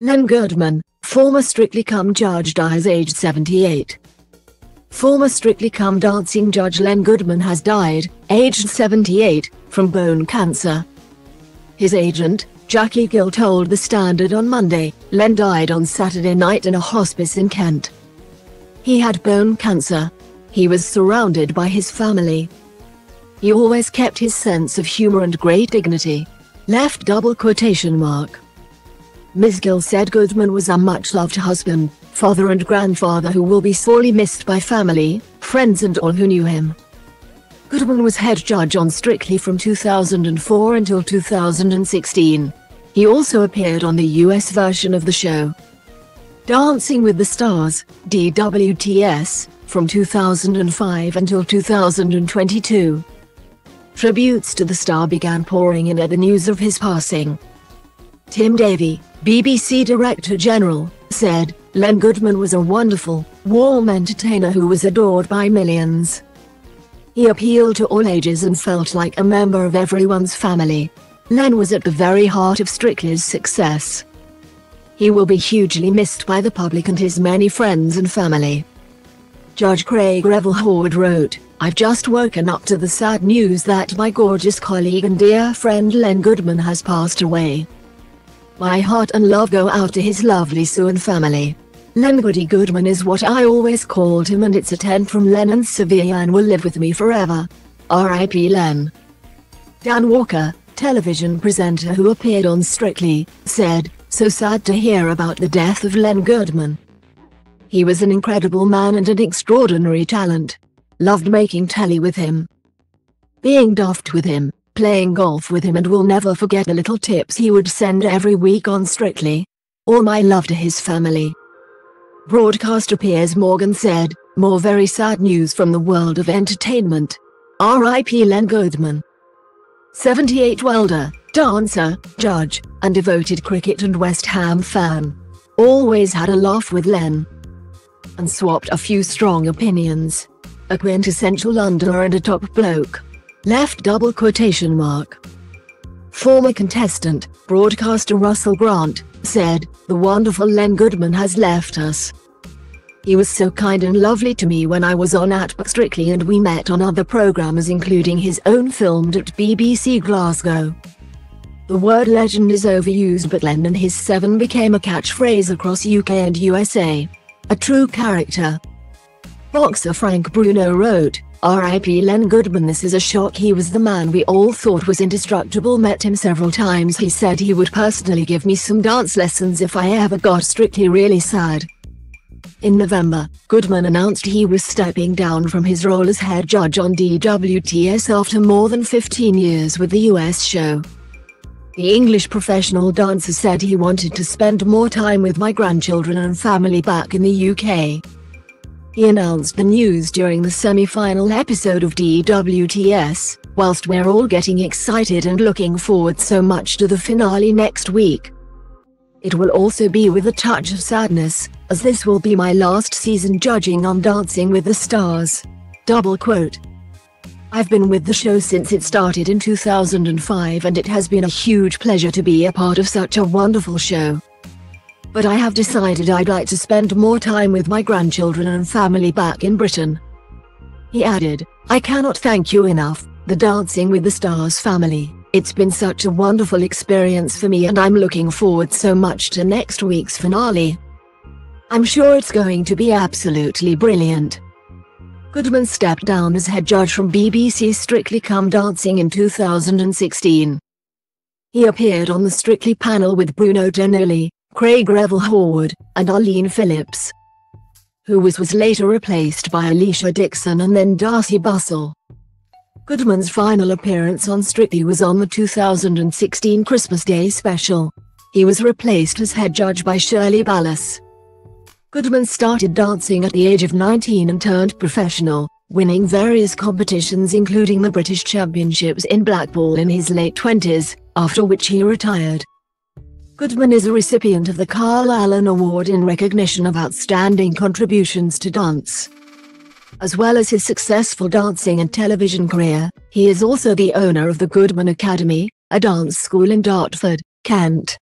Len Goodman, former Strictly Come judge dies aged 78. Former Strictly Come dancing judge Len Goodman has died, aged 78, from bone cancer. His agent, Jackie Gill told The Standard on Monday, Len died on Saturday night in a hospice in Kent. He had bone cancer. He was surrounded by his family. He always kept his sense of humor and great dignity. Left double quotation mark. Ms. Gill said Goodman was a much-loved husband, father and grandfather who will be sorely missed by family, friends and all who knew him. Goodman was head judge on Strictly from 2004 until 2016. He also appeared on the US version of the show. Dancing with the Stars, DWTS, from 2005 until 2022. Tributes to the star began pouring in at the news of his passing. Tim Davie, BBC Director General, said, Len Goodman was a wonderful, warm entertainer who was adored by millions. He appealed to all ages and felt like a member of everyone's family. Len was at the very heart of Strictly's success. He will be hugely missed by the public and his many friends and family. Judge Craig Revel Horwood wrote, I've just woken up to the sad news that my gorgeous colleague and dear friend Len Goodman has passed away. My heart and love go out to his lovely Sue and family. Len Goody Goodman is what I always called him and it's a 10 from Len and and will live with me forever. R.I.P. Len. Dan Walker, television presenter who appeared on Strictly, said, so sad to hear about the death of Len Goodman. He was an incredible man and an extraordinary talent. Loved making telly with him. Being daft with him playing golf with him and will never forget the little tips he would send every week on Strictly. All my love to his family. Broadcaster Piers Morgan said, more very sad news from the world of entertainment. R.I.P. Len Goodman. 78 welder, dancer, judge, and devoted cricket and West Ham fan. Always had a laugh with Len. And swapped a few strong opinions. A quintessential Londoner and a top bloke. Left double quotation mark. Former contestant, broadcaster Russell Grant, said, The wonderful Len Goodman has left us. He was so kind and lovely to me when I was on at Strictly and we met on other programs including his own filmed at BBC Glasgow. The word legend is overused but Len and his seven became a catchphrase across UK and USA. A true character. Boxer Frank Bruno wrote, R.I.P. Len Goodman This is a shock he was the man we all thought was indestructible met him several times he said he would personally give me some dance lessons if I ever got strictly really sad. In November, Goodman announced he was stepping down from his role as head judge on DWTS after more than 15 years with the US show. The English professional dancer said he wanted to spend more time with my grandchildren and family back in the UK. He announced the news during the semi-final episode of DWTS, whilst we're all getting excited and looking forward so much to the finale next week. It will also be with a touch of sadness, as this will be my last season judging on Dancing with the Stars. Double quote. I've been with the show since it started in 2005 and it has been a huge pleasure to be a part of such a wonderful show but I have decided I'd like to spend more time with my grandchildren and family back in Britain. He added, I cannot thank you enough, the Dancing with the Stars family. It's been such a wonderful experience for me and I'm looking forward so much to next week's finale. I'm sure it's going to be absolutely brilliant. Goodman stepped down as head judge from BBC Strictly Come Dancing in 2016. He appeared on the Strictly panel with Bruno Tonioli, Craig Revel Horwood, and Arlene Phillips, who was, was later replaced by Alesha Dixon and then Darcey Bussell. Goodman's final appearance on Strictly was on the 2016 Christmas Day special. He was replaced as head judge by Shirley Ballas. Goodman started dancing at the age of 19 and turned professional, winning various competitions including the British Championships in Blackpool in his late 20s, after which he retired. Goodman is a recipient of the Carl Allen Award in recognition of outstanding contributions to dance. As well as his successful dancing and television career, he is also the owner of the Goodman Academy, a dance school in Dartford, Kent.